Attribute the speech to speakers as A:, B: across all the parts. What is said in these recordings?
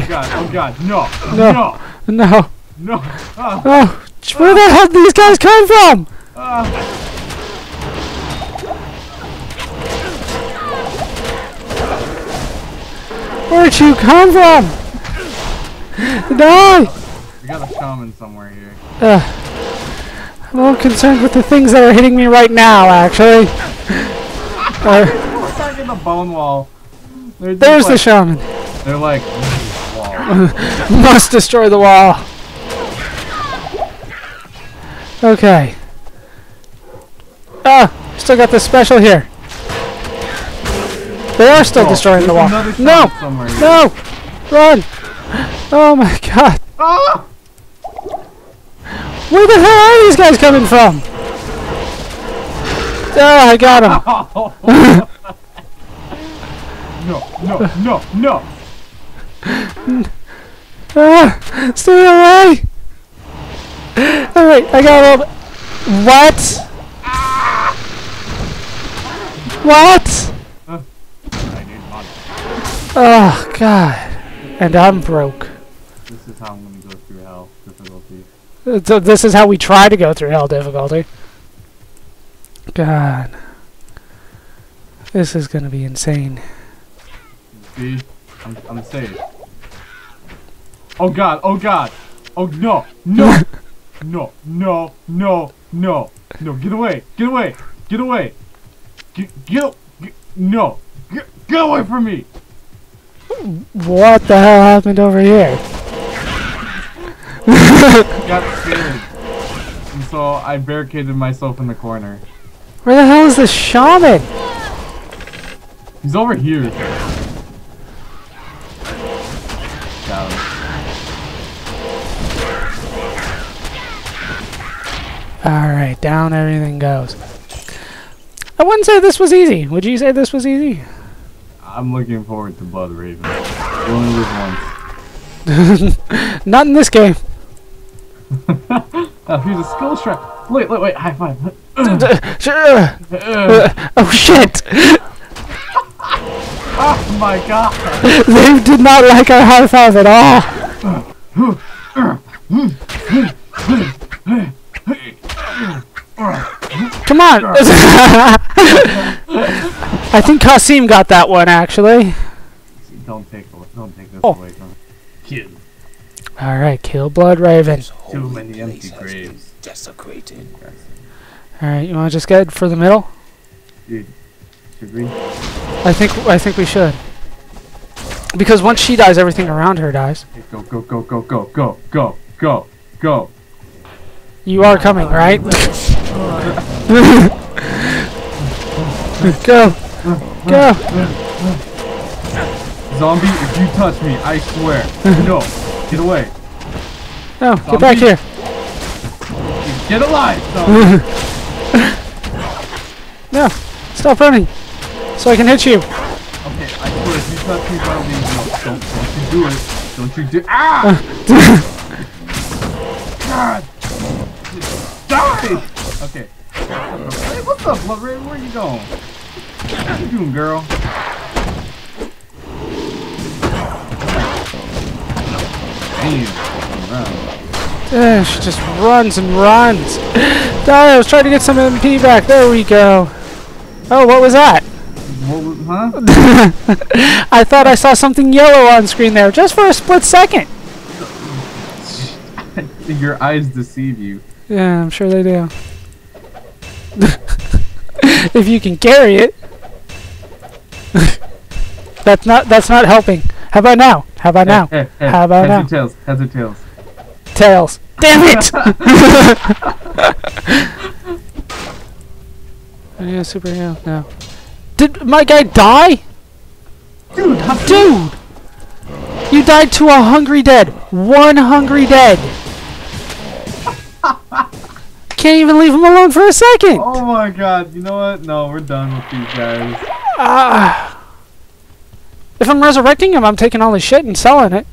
A: shit.
B: Oh god, oh god, no,
A: No.
B: no,
A: No.
B: no. Ah,
A: Oh, where the hell did these guys come from?
B: ah.
A: Where'd you come from? Die!
B: We got a shaman somewhere here.
A: I'm a little concerned with the things that are hitting me right now, actually. Uh,
B: in the bone wall.
A: There's the shaman.
B: They're like.
A: Must destroy the wall. Okay. Ah, still got this special here. They are still
B: Oh,
A: destroying the wall. No! No! Run! Oh my god.
B: Ah!
A: Where the hell are these guys coming from? Ah, I got him.
B: no, no, no, no.
A: Ah, stay away! Alright, I got him. What? What?
B: I need money.
A: Oh, God. And I'm broke.
B: This is how I'm gonna go through hell difficulty.
A: So this is how we try to go through hell difficulty. God. This is gonna be insane.
B: See? I'm, I'm safe. Oh god, oh god! Oh no, no! no, no, no, no, no, get away, get away, get away! Get, get, get no! Get, get away from me!
A: What the hell happened over here?
B: Got scared. And so I barricaded myself in the corner.
A: Where the hell is the shaman?
B: He's over here.
A: Alright, down everything goes. I wouldn't say this was easy. Would you say this was easy?
B: I'm looking forward to Blood Raven. You only live once.
A: Not in this game.
B: Oh, here's a skill shot. Wait, wait, wait, high five.
A: Sure. Oh shit!
B: oh my god.
A: They did not like our high five at all. On! I think Kasim got that one actually.
B: Don't take don't take this
A: Oh.
B: away from me. Kill.
A: Alright, kill Blood Raven.
B: Too many empty graves.
C: desecrated.
A: Alright, you wanna just get for the middle?
B: Dude, should we?
A: I think I think we should. Because once she dies, everything around her dies.
B: Go, go, go, go, go, go, go, go, go.
A: You are coming, right? Go! Go!
B: Zombie, if you touch me, I swear. no, get away.
A: No, get back here.
B: Get alive, zombie.
A: No, stop running. So I can hit you.
B: okay, I swear, if you touch me, zombie, no, don't, don't you do it. Don't you do Ah! God! Die! Okay. Hey, what's up, Blood? Where you going? What you doing, girl? Damn.
A: She just runs and runs. Die, I was trying to get some MP back. There we go. Oh, what was that?
B: What was, huh?
A: I thought I saw something yellow on screen there, just for a split second.
B: Your eyes deceive you.
A: Yeah, I'm sure they do. if you can carry it. that's not that's not helping. How about now? How about now?
B: Hey, hey,
A: How about
B: heads
A: now?
B: tails? Heads or tails?
A: Tails. Damn it! yeah, superhero. No. Did my guy die?
B: Dude,
A: Dude! You died to a hungry dead. One hungry dead can't even leave him alone for a second.
B: Oh my god, you know what? No, we're done with these guys.
A: Uh, if I'm resurrecting him, I'm taking all his shit and selling it.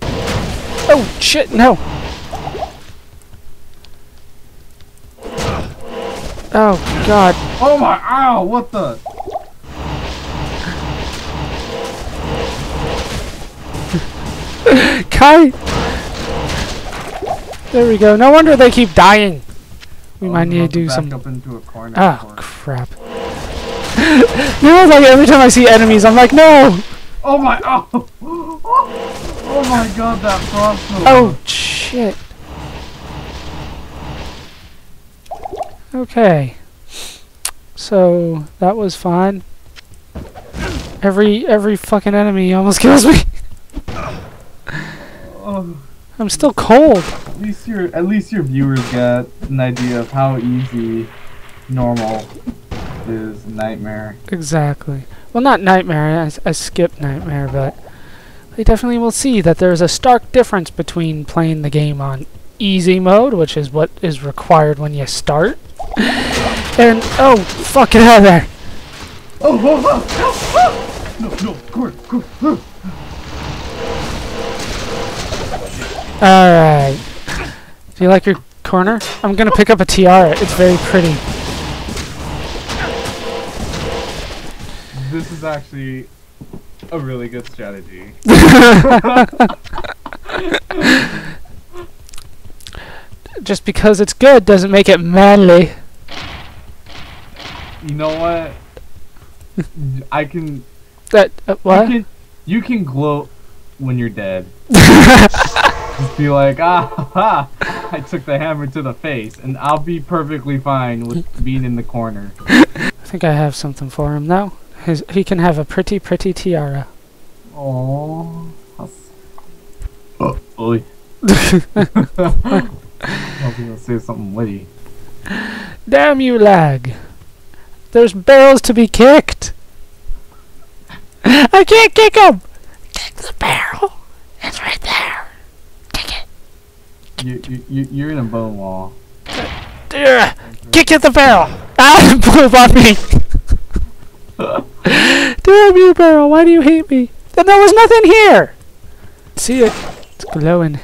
A: Oh shit, no. Oh god.
B: Oh my, ow, what the?
A: Kai! There we go. No wonder they keep dying. We
B: Oh,
A: might need to do
B: back
A: some.
B: up into a corner.
A: Oh
B: corner.
A: crap! you know, like every time I see enemies, I'm like, no.
B: Oh my! Oh! Oh my God! That frost.
A: Oh shit. Okay. So that was fine. Every every fucking enemy almost kills me.
B: Oh,
A: I'm still cold.
B: At least your at least your viewers get an idea of how easy normal is nightmare.
A: Exactly. Well, not nightmare. I skipped nightmare, but they definitely will see that there's a stark difference between playing the game on easy mode, which is what is required when you start, and oh, fuck get out of there.
B: Oh! oh, oh, oh, oh. No! No! Corner! Corner!
A: All right. Do you like your corner? I'm gonna pick up a tiara. It's very pretty.
B: This is actually a really good strategy.
A: Just because it's good doesn't make it manly.
B: You know what? I can.
A: That uh, what?
B: You can, you can gloat when you're dead. Just be like, ah, ha, ha, I took the hammer to the face, and I'll be perfectly fine with being in the corner.
A: I think I have something for him now. His, he can have a pretty, pretty tiara.
B: Oh. Oh, boy. I was gonna say something witty.
A: Damn you, lag. There's barrels to be kicked. I can't kick him. Kick the barrel. It's right there.
B: You, you, you, you're in a bone wall.
A: Kick at the barrel. Ah, blew on me. Damn you, barrel. Why do you hate me? Then there was nothing here. See it? It's glowing.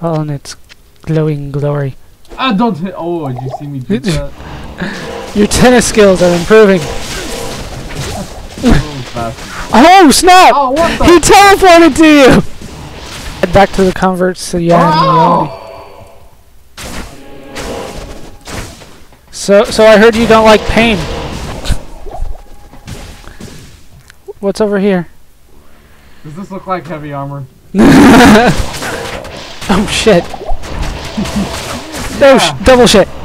A: All in its glowing glory.
B: Ah, don't hit. Oh, did you see me do that?
A: Your tennis skills are improving. Oh, snap!
B: Oh, what the?
A: He teleported to you! Head back to the converts so you have reality. So, so I heard you don't like pain. What's over here?
B: Does this look like heavy armor?
A: Oh shit! No, oh, sh- double shit.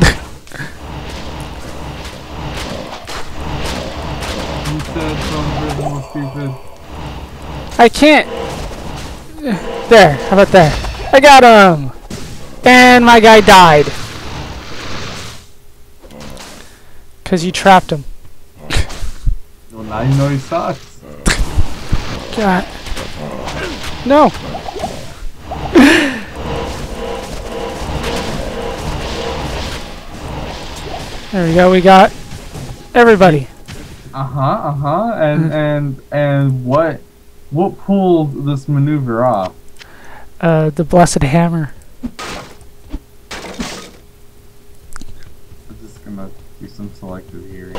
B: You said some prison was stupid.
A: I can't. There. How about that? I got him. And my guy died. Cause you trapped him.
B: Well, now you know he sucks.
A: God. No. there we go. We got everybody.
B: Uh huh. Uh huh. And and and what what pulled this maneuver off?
A: Uh, the blessed hammer.
B: I'm just gonna do some selective hearing.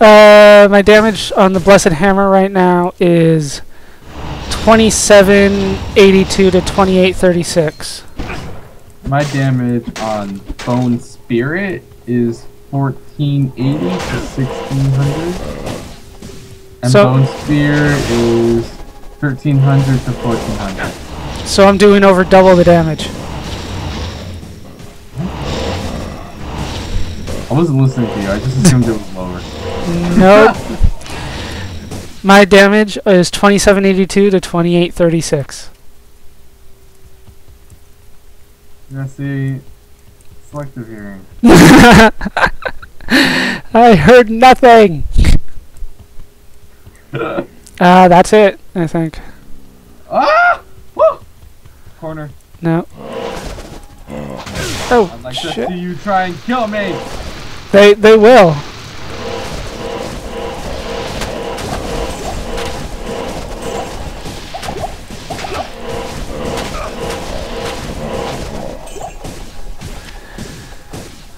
A: Uh, my damage on the blessed hammer right now is 2782 to 2836.
B: My damage on Bone Spirit is 1480 to 1600. And
A: So-
B: Bone Spear is 1300 to 1400.
A: So I'm doing over double the damage.
B: I wasn't listening to you, I just assumed it was lower.
A: Nope. My damage is 2782 to 2836.
B: You're see selective hearing.
A: I heard nothing. Ah, that's it, I think.
B: ah! Woo! Corner.
A: No. Oh,
B: I'd like to see you try and kill me!
A: They, they will.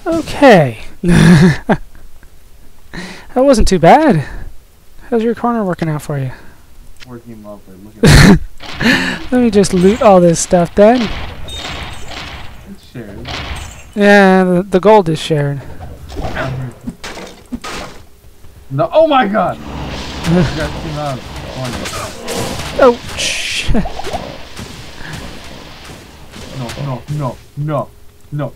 A: Okay. that wasn't too bad. How's your corner working out for you?
B: working lovely. Look at.
A: Let me just loot all this stuff then.
B: It's shared.
A: Yeah, the, the gold is shared.
B: No, oh my god! you guys came out of the corner.
A: Oh, shit.
B: No, no, no, no, no.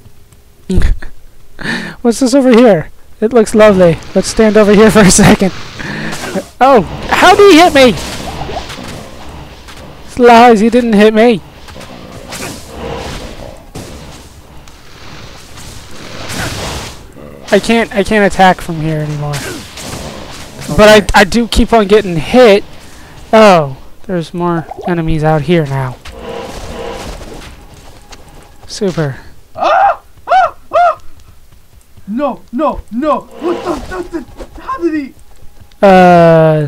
A: What's this over here? It looks lovely. Let's stand over here for a second. Oh, how did he hit me? It's lies, he didn't hit me. I can't I can't attack from here anymore. But I I do keep on getting hit. Oh, there's more enemies out here now. Super.
B: Ah! Ah! Ah! No, no, no! What the how did he?
A: Uh,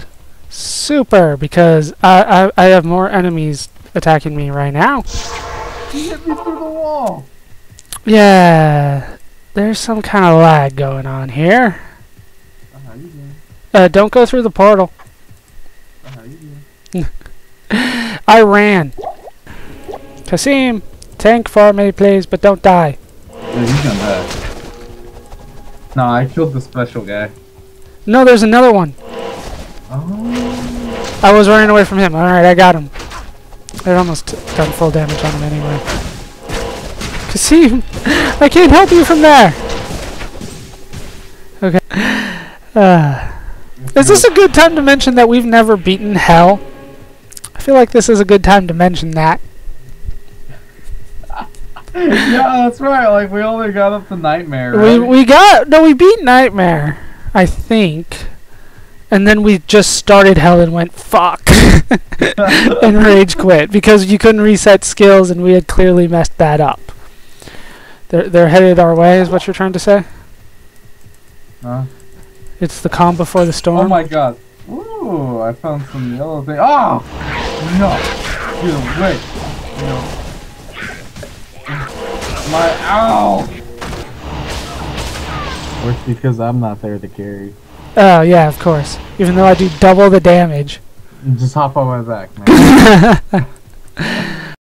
A: super, because I, I I have more enemies attacking me right now.
B: He hit me through the wall.
A: Yeah, there's some kind of lag going on here.
B: Uh?
A: Uh, don't go through the portal.
B: Uh?
A: I ran. Kasim, tank for me, please, but don't die.
B: Yeah, he's gonna die. No, I killed the special guy.
A: No, there's another one.
B: Oh.
A: I was running away from him. All right, I got him. I almost done full damage on him anyway. Kasim, I can't help you from there. Okay. Uh, is this a good time to mention that we've never beaten hell? I feel like this is a good time to mention that.
B: yeah, that's right. Like we only got up to nightmare.
A: We we got no, we beat Nightmare, I think, and then we just started hell and went fuck, and rage quit because you couldn't reset skills and we had clearly messed that up. They're they're headed our way, is what you're trying to say?
B: Huh?
A: It's the calm before the storm.
B: Oh my god. Ooh, I found some yellow thing. Oh! No! Get away! No. My ow! Worse because I'm not there to carry.
A: Oh yeah, of course. Even though I do double the damage.
B: Just hop on my back, man.